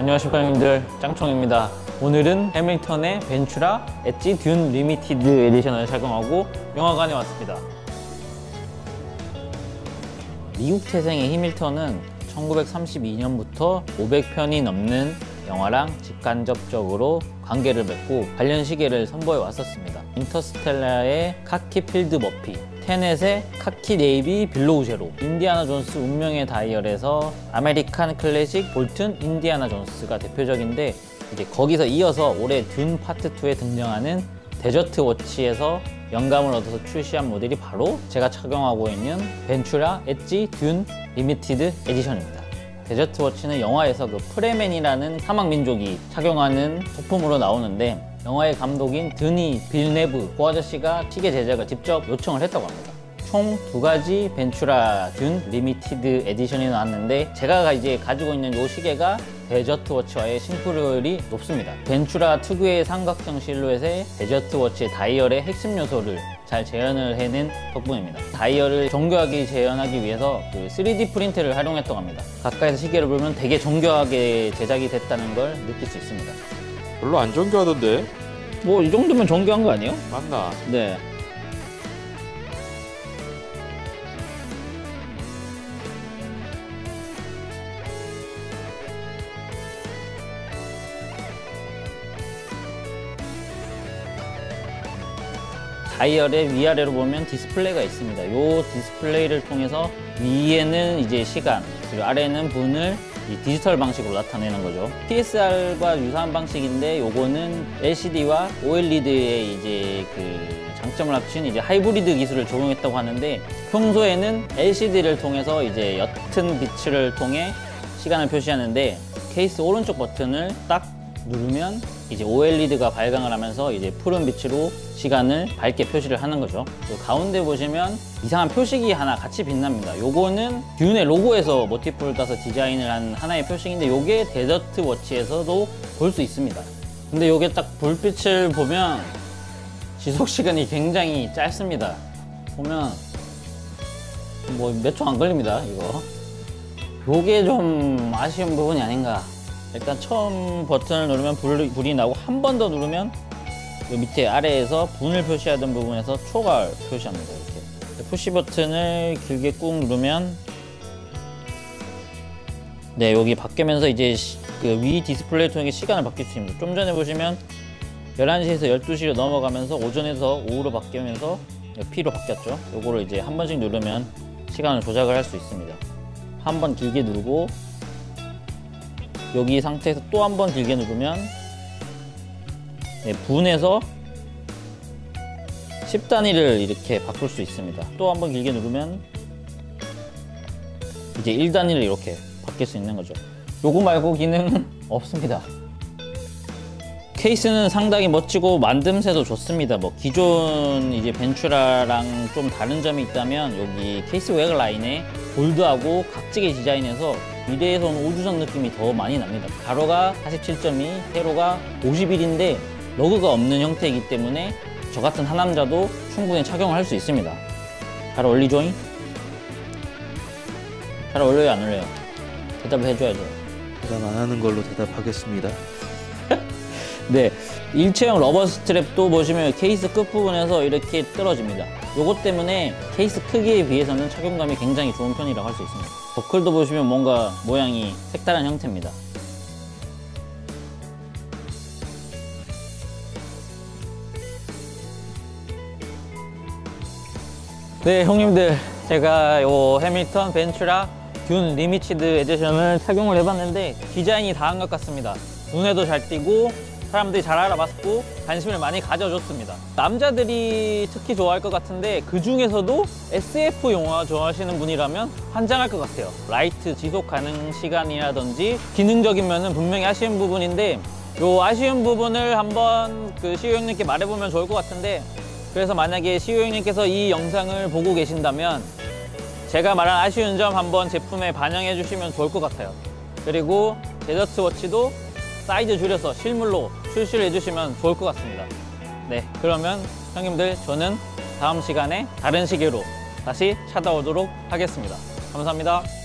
안녕하십니까 형님들. 짱총입니다. 오늘은 해밀턴의 벤츄라 엣지 듄 limited edition을 착용하고 영화관에 왔습니다. 미국 태생의 해밀턴은 1932년부터 500편이 넘는 영화랑 직간접적으로 관계를 맺고 관련 시계를 선보여 왔었습니다. 인터스텔라의 카키 필드 머피 테넷의 카키 네이비 빌로우 제로 인디아나 존스 운명의 다이얼에서 아메리칸 클래식 볼튼 인디아나 존스가 대표적인데 이제 거기서 이어서 올해 듄 파트 2에 등장하는 desert watch에서 영감을 얻어서 출시한 모델이 바로 제가 착용하고 있는 벤츄라 엣지 듄 limited edition입니다. desert watch는 영화에서 그 프레맨이라는 사막 민족이 착용하는 소품으로 나오는데 영화의 감독인 드니 빌네브 그 아저씨가 시계 제작을 직접 요청을 했다고 합니다. 총 두 가지 벤츄라 듄 limited edition이 나왔는데 제가 이제 가지고 있는 이 시계가 desert watch와의 싱크로율이 높습니다. 벤츄라 특유의 삼각형 실루엣의 desert watch의 다이얼의 핵심 요소를 잘 재현을 해낸 덕분입니다. 다이얼을 정교하게 재현하기 위해서 그 3D 프린트를 활용했다고 합니다. 가까이서 시계를 보면 되게 정교하게 제작이 됐다는 걸 느낄 수 있습니다. 별로 안 정교하던데 뭐 이 정도면 정교한 거 아니에요? 맞나? 네. 다이얼의 위아래로 보면 디스플레이가 있습니다. 이 디스플레이를 통해서 위에는 이제 시간, 그리고 아래는 분을 이 디지털 방식으로 나타내는 거죠. PSR과 유사한 방식인데 요거는 LCD와 OLED의 이제 그 장점을 합친 이제 하이브리드 기술을 적용했다고 하는데 평소에는 LCD를 통해서 이제 옅은 빛을 통해 시간을 표시하는데 케이스 오른쪽 버튼을 딱 누르면 이제 OLED가 발광을 하면서 이제 푸른 빛으로 시간을 밝게 표시를 하는 거죠. 가운데 보시면 이상한 표식이 하나 같이 빛납니다. 요거는 듄의 로고에서 모티프를 따서 디자인을 한 하나의 표식인데 요게 데저트 워치에서도 볼 수 있습니다. 근데 요게 딱 불빛을 보면 지속 시간이 굉장히 짧습니다. 보면 뭐 몇 초 안 걸립니다, 이거. 요게 좀 아쉬운 부분이 아닌가. 일단 처음 버튼을 누르면 불, 불이 나고 한 번 더 누르면 요 밑에 아래에서 분을 표시하던 부분에서 초가 표시합니다. 이렇게 푸시 버튼을 길게 꾹 누르면 네 여기 바뀌면서 이제 그 위 디스플레이 통해 시간을 바뀔 수 있습니다. 좀 전에 보시면 11시에서 12시로 넘어가면서 오전에서 오후로 바뀌면서 P로 바뀌었죠. 요거를 이제 한 번씩 누르면 시간을 조작을 할 수 있습니다. 한 번 길게 누르고 여기 상태에서 또 한 번 길게 누르면 네, 분에서 10단위를 이렇게 바꿀 수 있습니다. 또 한 번 길게 누르면 이제 1단위를 이렇게 바뀔 수 있는 거죠. 요거 말고 기능은 없습니다. 케이스는 상당히 멋지고 만듦새도 좋습니다. 뭐 기존 이제 벤츄라랑 좀 다른 점이 있다면 여기 케이스 웨글 라인에 bold하고 각지게 디자인해서 미래에서 온 우주선 느낌이 더 많이 납니다. 가로가 47.2, 세로가 51인데 lug가 없는 형태이기 때문에 저 같은 하남자도 충분히 착용을 할수 있습니다. 잘 어울리죠잉? 잘 어울려요 안 어울려요? 대답을 해줘야죠. 대답 안 하는 걸로 대답하겠습니다. 네, 일체형 rubber strap도 보시면 케이스 끝부분에서 이렇게 떨어집니다. 요것 때문에 케이스 크기에 비해서는 착용감이 굉장히 좋은 편이라고 할 수 있습니다. 버클도 보시면 뭔가 모양이 색다른 형태입니다. 네, 형님들 제가 요 해밀턴 벤츄라 듄 limited edition을 착용을 해봤는데 디자인이 다한 것 같습니다. 눈에도 잘 띄고 사람들이 잘 알아봤고 관심을 많이 가져줬습니다. 남자들이 특히 좋아할 것 같은데 그 중에서도 SF 영화 좋아하시는 분이라면 환장할 것 같아요. 라이트 지속 가능 시간이라든지 기능적인 면은 분명히 아쉬운 부분인데 요 아쉬운 부분을 한번 그 CEO 형님께 말해보면 좋을 것 같은데 그래서 만약에 CEO 형님께서 이 영상을 보고 계신다면 제가 말한 아쉬운 점 한번 제품에 반영해 주시면 좋을 것 같아요. 그리고 desert watch도 사이즈 줄여서 실물로 출시를 해주시면 좋을 것 같습니다. 네, 그러면 형님들 저는 다음 시간에 다른 시계로 다시 찾아오도록 하겠습니다. 감사합니다.